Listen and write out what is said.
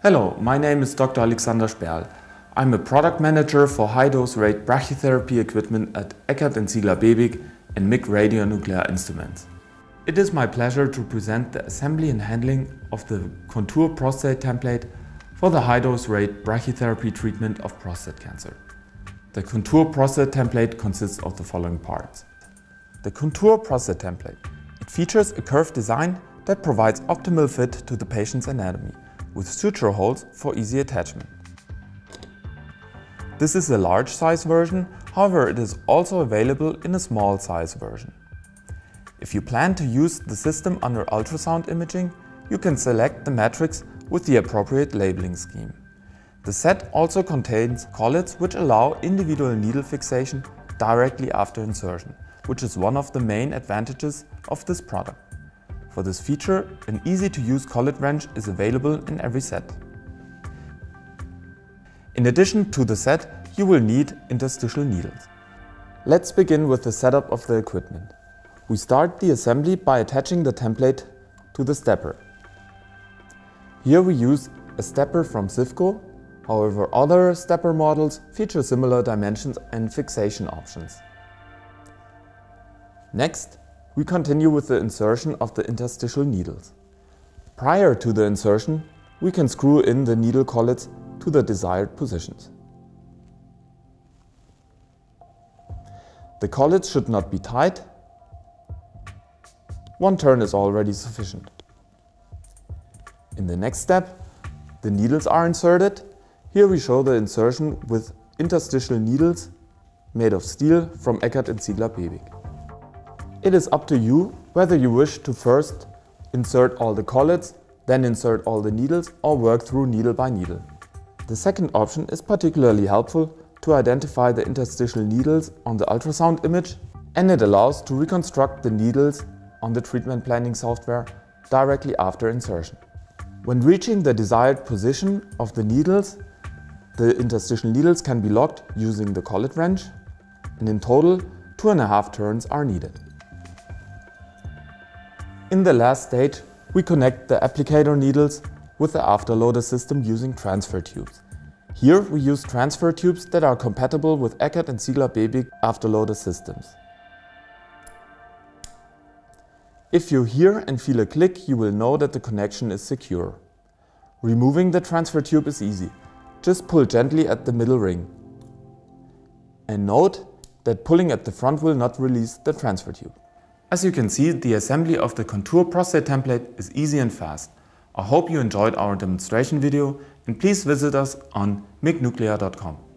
Hello, my name is Dr. Alexander Sperl. I'm a product manager for high-dose rate brachytherapy equipment at Eckert & Ziegler Bebig and Mick Radionuclear Instruments. It is my pleasure to present the assembly and handling of the Contour prostate template for the high-dose rate brachytherapy treatment of prostate cancer. The Contour prostate template consists of the following parts. The Contour prostate template. It features a curved design that provides optimal fit to the patient's anatomy with suture holes for easy attachment. This is a large size version, however it is also available in a small size version. If you plan to use the system under ultrasound imaging, you can select the matrix with the appropriate labeling scheme. The set also contains collets which allow individual needle fixation directly after insertion, which is one of the main advantages of this product. For this feature, an easy-to-use collet wrench is available in every set. In addition to the set, you will need interstitial needles. Let's begin with the setup of the equipment. We start the assembly by attaching the template to the stepper. Here we use a stepper from Civco, however other stepper models feature similar dimensions and fixation options. Next, we continue with the insertion of the interstitial needles. Prior to the insertion, we can screw in the needle collets to the desired positions. The collets should not be tight. One turn is already sufficient. In the next step, the needles are inserted. Here we show the insertion with interstitial needles made of steel from Eckert & Ziegler Bebig. It is up to you whether you wish to first insert all the collets, then insert all the needles or work through needle by needle. The second option is particularly helpful to identify the interstitial needles on the ultrasound image and it allows to reconstruct the needles on the treatment planning software directly after insertion. When reaching the desired position of the needles, the interstitial needles can be locked using the collet wrench and in total two and a half turns are needed. In the last stage, we connect the applicator needles with the afterloader system using transfer tubes. Here we use transfer tubes that are compatible with Eckert and Ziegler Bebig afterloader systems. If you hear and feel a click, you will know that the connection is secure. Removing the transfer tube is easy. Just pull gently at the middle ring. And note that pulling at the front will not release the transfer tube. As you can see, the assembly of the Contour prostate template is easy and fast. I hope you enjoyed our demonstration video and please visit us on micknuclear.com.